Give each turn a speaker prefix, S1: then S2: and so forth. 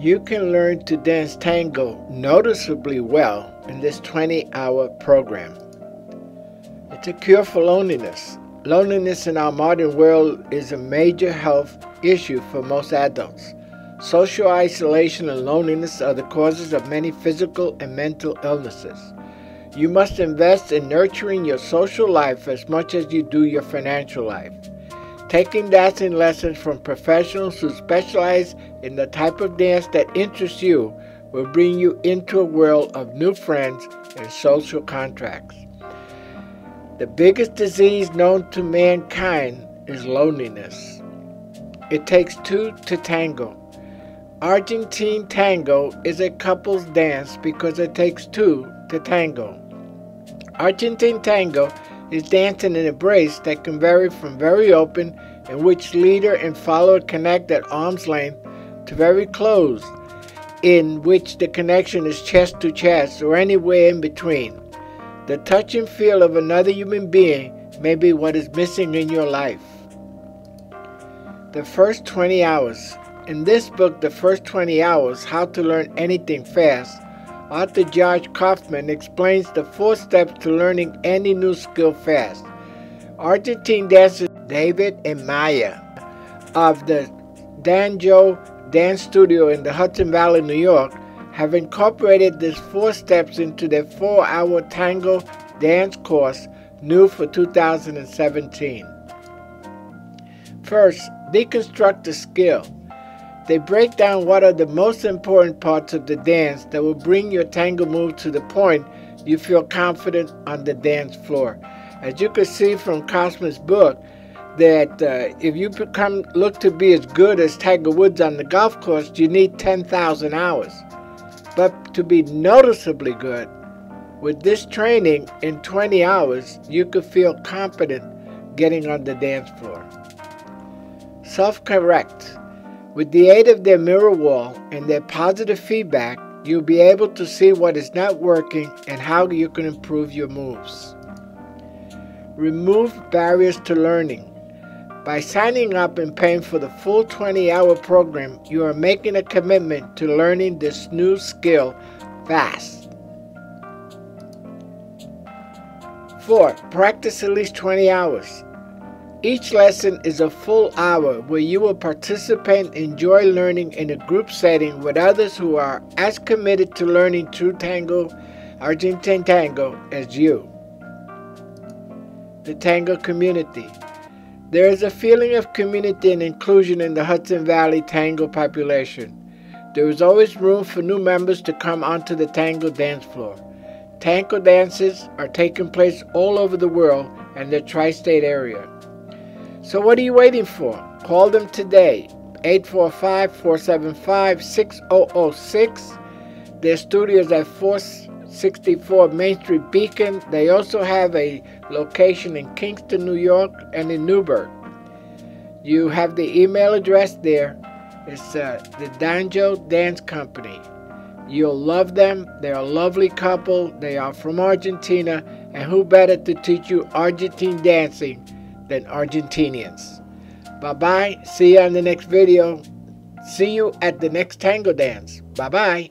S1: You can learn to dance tango noticeably well in this 20 hour program. It's a cure for loneliness. Loneliness in our modern world is a major health issue for most adults. Social isolation and loneliness are the causes of many physical and mental illnesses. You must invest in nurturing your social life as much as you do your financial life. Taking dancing lessons from professionals who specialize in the type of dance that interests you will bring you into a world of new friends and social contracts. The biggest disease known to mankind is loneliness. It takes two to tango. Argentine tango is a couple's dance because it takes two to tango. Argentine tango is danced in an embrace that can vary from very open, in which leader and follower connect at arm's length, to very close, in which the connection is chest to chest or anywhere in between. The touch and feel of another human being may be what is missing in your life. The first 20 hours. In this book, The First 20 Hours How to Learn Anything Fast, Author Josh Kaufman explains the four steps to learning any new skill fast. Argentine dancers David and Maia of the Dojo Dance Studio in the Hudson Valley, New York, have incorporated these four steps into their four hour tango dance course, new for 2017. First, deconstruct the skill. They break down what are the most important parts of the dance that will bring your tango move to the point you feel confident on the dance floor. As you can see from Kaufman's book, that uh, if you become look to be as good as Tiger Woods on the golf course, you need 10,000 hours. But to be noticeably good, with this training in 20 hours, you could feel confident getting on the dance floor. Self correct. With the aid of their mirror wall and their positive feedback, you'll be able to see what is not working and how you can improve your moves. Remove barriers to learning. By signing up and paying for the full 20 hour program, you are making a commitment to learning this new skill fast. 4. Practice at least 20 hours. Each lesson is a full hour where you will participate and enjoy learning in a group setting with others who are as committed to learning true tango, Argentine tango, as you. The tango community. There is a feeling of community and inclusion in the Hudson Valley tango population. There is always room for new members to come onto the tango dance floor. Tango dances are taking place all over the world and the tri state area. So what are you waiting for? Call them today. 845-475-6006. Their studios at 464 Main Street Beacon. They also have a location in Kingston, New York and in Newburgh. You have the email address there. It's uh, the Dojo Dance Company. You'll love them. They're a lovely couple. They are from Argentina. And who better to teach you Argentine dancing than Argentinians. Bye bye. See you on the next video. See you at the next tango dance. Bye bye.